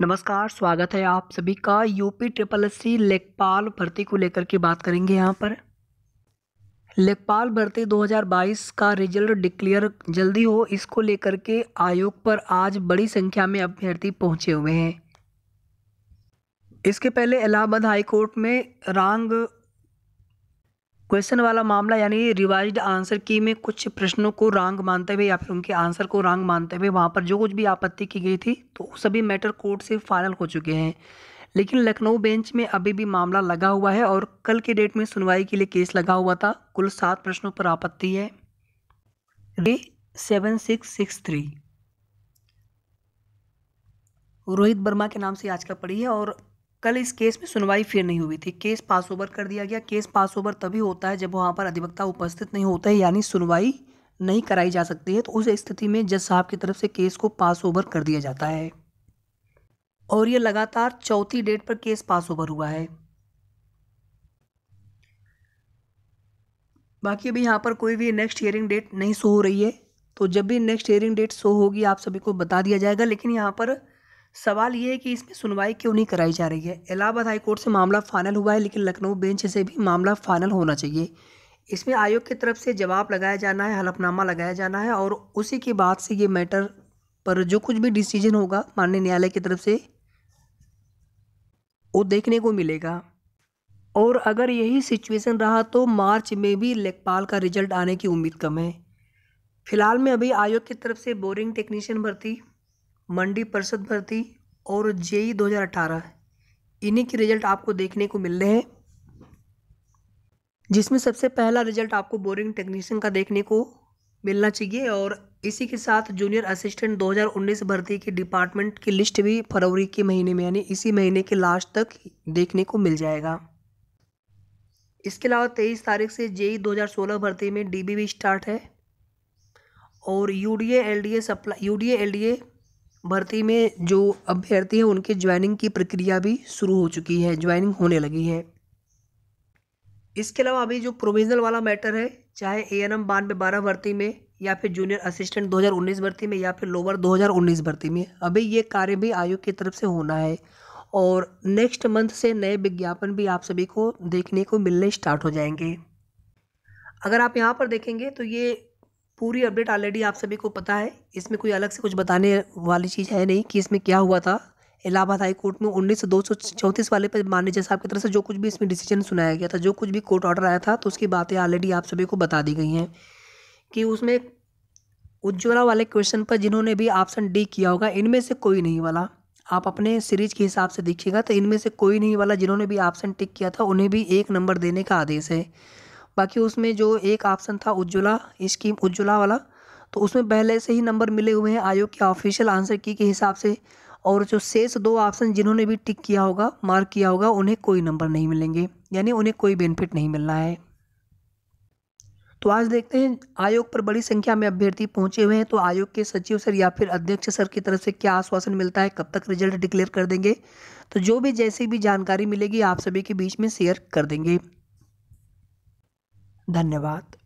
नमस्कार, स्वागत है आप सभी का। यूपी ट्रिपल एस सी लेखपाल भर्ती को लेकर के बात करेंगे यहाँ पर। लेखपाल भर्ती 2022 का रिज़ल्ट डिक्लेयर जल्दी हो, इसको लेकर के आयोग पर आज बड़ी संख्या में अभ्यर्थी पहुँचे हुए हैं। इसके पहले इलाहाबाद हाई कोर्ट में रांग क्वेश्चन वाला मामला, यानी रिवाइज्ड आंसर की में कुछ प्रश्नों को रांग मानते हुए या फिर उनके आंसर को रांग मानते हुए वहाँ पर जो कुछ भी आपत्ति की गई थी तो सभी मैटर कोर्ट से फाइनल हो चुके हैं। लेकिन लखनऊ बेंच में अभी भी मामला लगा हुआ है और कल के डेट में सुनवाई के लिए केस लगा हुआ था। कुल सात प्रश्नों पर आपत्ति है। रे seven six six three. Rohit Verma के नाम से आज का पड़ी है और कल इस केस में सुनवाई फिर नहीं हुई थी। केस पास ओवर कर दिया गया। केस पास ओवर तभी होता है जब वहाँ पर अधिवक्ता उपस्थित नहीं होता है यानी सुनवाई नहीं कराई जा सकती है तो उस स्थिति में जज साहब की तरफ़ से केस को पास ओवर कर दिया जाता है। और ये लगातार चौथी डेट पर केस पास ओवर हुआ है। बाकी अभी यहाँ पर कोई भी नेक्स्ट हियरिंग डेट नहीं शो हो रही है तो जब भी नेक्स्ट हियरिंग डेट शो होगी, आप सभी को बता दिया जाएगा, लेकिन यहाँ पर सवाल ये है कि इसमें सुनवाई क्यों नहीं कराई जा रही है? इलाहाबाद हाईकोर्ट से मामला फाइनल हुआ है, लेकिन लखनऊ बेंच से भी मामला फाइनल होना चाहिए। इसमें आयोग की तरफ़ से जवाब लगाया जाना है, हलफनामा लगाया जाना है, और उसी के बाद से ये मैटर पर जो कुछ भी डिसीज़न होगा, माननीय न्यायालय की तरफ़ से वो देखने को मिलेगा। और अगर यही सिचुएशन रहा तो मार्च में भी लेखपाल का रिज़ल्ट आने की उम्मीद कम है। फ़िलहाल में अभी आयोग की तरफ़ से बोरिंग टेक्नीशियन भर्ती मंडी परिषद भर्ती और जेई 2018 इन्हीं के रिज़ल्ट आपको देखने को मिल रहे हैं, जिसमें सबसे पहला रिज़ल्ट आपको बोरिंग टेक्नीशियन का देखने को मिलना चाहिए और इसी के साथ जूनियर असिस्टेंट 2019 भर्ती की डिपार्टमेंट की लिस्ट भी फरवरी के महीने में, यानी इसी महीने के लास्ट तक देखने को मिल जाएगा। इसके अलावा तेईस तारीख से जेई 2016 भर्ती में डीबी भी स्टार्ट है और UDA, LDA supply, UDA, LDA भर्ती में जो अभ्यर्थी हैं, उनके ज्वाइनिंग की प्रक्रिया भी शुरू हो चुकी है, ज्वाइनिंग होने लगी है। इसके अलावा अभी जो प्रोविजनल वाला मैटर है, चाहे ए एन एम बानवे बारह भर्ती में या फिर जूनियर असिस्टेंट 2019 भर्ती में या फिर लोअर 2019 भर्ती में, अभी ये कार्य भी आयोग की तरफ़ से होना है और नेक्स्ट मंथ से नए विज्ञापन भी आप सभी को देखने को मिलने स्टार्ट हो जाएँगे। अगर आप यहाँ पर देखेंगे तो ये पूरी अपडेट ऑलरेडी आप सभी को पता है। इसमें कोई अलग से कुछ बताने वाली चीज़ है नहीं कि इसमें क्या हुआ था। इलाहाबाद हाई कोर्ट में उन्नीस सौ दो सौ चौंतीस वाले पर माननीय जज साहब की तरफ़ से जो कुछ भी इसमें डिसीज़न सुनाया गया था, जो कुछ भी कोर्ट ऑर्डर आया था तो उसकी बातें ऑलरेडी आप सभी को बता दी गई हैं कि उसमें उज्ज्वला वाले क्वेश्चन पर जिन्होंने भी ऑप्शन डी किया होगा, इनमें से कोई नहीं वाला। आप अपने सीरीज़ के हिसाब से देखिएगा तो इनमें से कोई नहीं वाला जिन्होंने भी ऑप्शन टिक किया था, उन्हें भी एक नंबर देने का आदेश है। बाकी उसमें जो एक ऑप्शन था उज्ज्वला स्कीम उज्ज्वला वाला तो उसमें पहले से ही नंबर मिले हुए हैं आयोग के ऑफिशियल आंसर की के हिसाब से। और जो शेष दो ऑप्शन जिन्होंने भी टिक किया होगा मार्क किया होगा, उन्हें कोई नंबर नहीं मिलेंगे, यानी उन्हें कोई बेनिफिट नहीं मिलना है। तो आज देखते हैं, आयोग पर बड़ी संख्या में अभ्यर्थी पहुँचे हुए हैं तो आयोग के सचिव सर या फिर अध्यक्ष सर की तरफ़ से क्या आश्वासन मिलता है, कब तक रिज़ल्ट डिक्लेयर कर देंगे? तो जो भी जैसी भी जानकारी मिलेगी, आप सभी के बीच में शेयर कर देंगे। धन्यवाद।